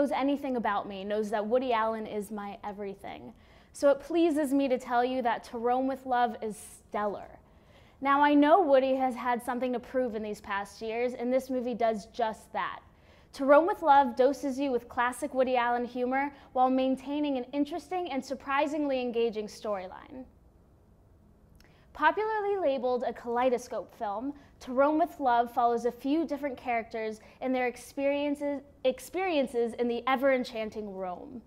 anything about me knows that Woody Allen is my everything. So it pleases me to tell you that To Rome with Love is stellar. Now, I know Woody has had something to prove in these past years, and this movie does just that. To Rome with Love doses you with classic Woody Allen humor while maintaining an interesting and surprisingly engaging storyline. Popularly labeled a kaleidoscope film, To Rome with Love follows a few different characters and their experiences, experiences in the ever enchanting Rome.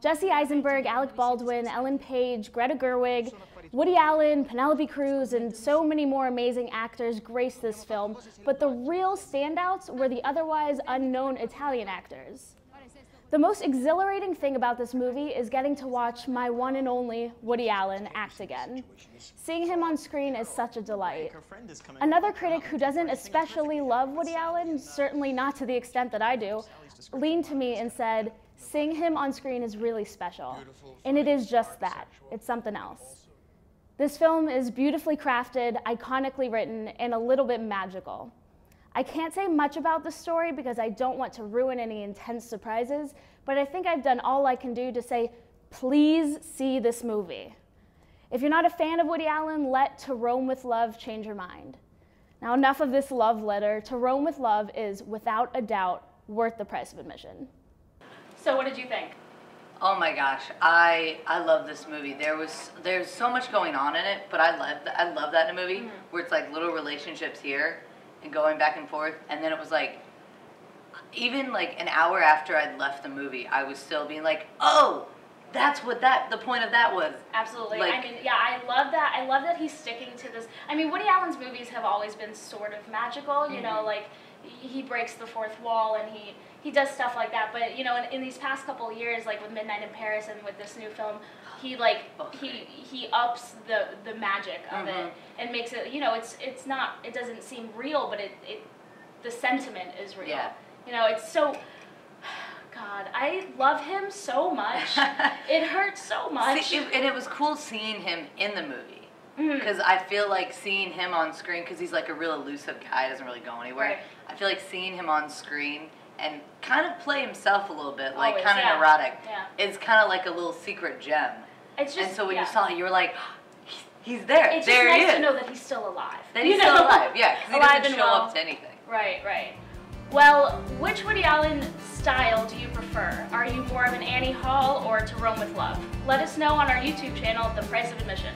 Jesse Eisenberg, Alec Baldwin, Ellen Page, Greta Gerwig, Woody Allen, Penelope Cruz, and so many more amazing actors graced this film, but the real standouts were the otherwise unknown Italian actors. The most exhilarating thing about this movie is getting to watch my one and only Woody Allen act again. Seeing him on screen is such a delight. Another critic who doesn't especially love Woody Allen, certainly not to the extent that I do, leaned to me and said, seeing him on screen is really special. And it is just that. It's something else. This film is beautifully crafted, iconically written, and a little bit magical. I can't say much about the story because I don't want to ruin any intense surprises, but I think I've done all I can do to say, please see this movie. If you're not a fan of Woody Allen, let To Rome with Love change your mind. Now, enough of this love letter. To Rome with Love is, without a doubt, worth the price of admission. So, what did you think? Oh my gosh, I I love this movie. There was there's so much going on in it, but I love I love that in a movie mm-hmm. where it's like little relationships here and going back and forth, and then it was like even like an hour after I'd left the movie, I was still being like, oh, that's what that the point of that was. Absolutely. Like, I mean, yeah, I love that. I love that he's sticking to this. I mean, Woody Allen's movies have always been sort of magical. You mm-hmm. know, like he breaks the fourth wall and he he does stuff like that. But you know, in, in these past couple of years, like with Midnight in Paris and with this new film, he like he he ups the the magic of mm-hmm. it and makes it. You know, it's it's not it doesn't seem real, but it it the sentiment is real. Yeah. You know, it's so. God, I love him so much. it hurts so much. See, it, and it was cool seeing him in the movie because mm-hmm. I feel like seeing him on screen because he's like a real elusive guy, doesn't really go anywhere. Right. I feel like seeing him on screen and kind of play himself a little bit, like kind of yeah. neurotic, yeah. is kind of like a little secret gem. It's just, and so when yeah. you saw it, you were like, he's there. It's there just nice to know that he's still alive. That he's still alive, yeah, because he doesn't show well. up to anything. Right, right. Well, which Woody Allen style do you prefer? Are you more of an Annie Hall or To Rome with Love? Let us know on our YouTube channel, The Price of Admission.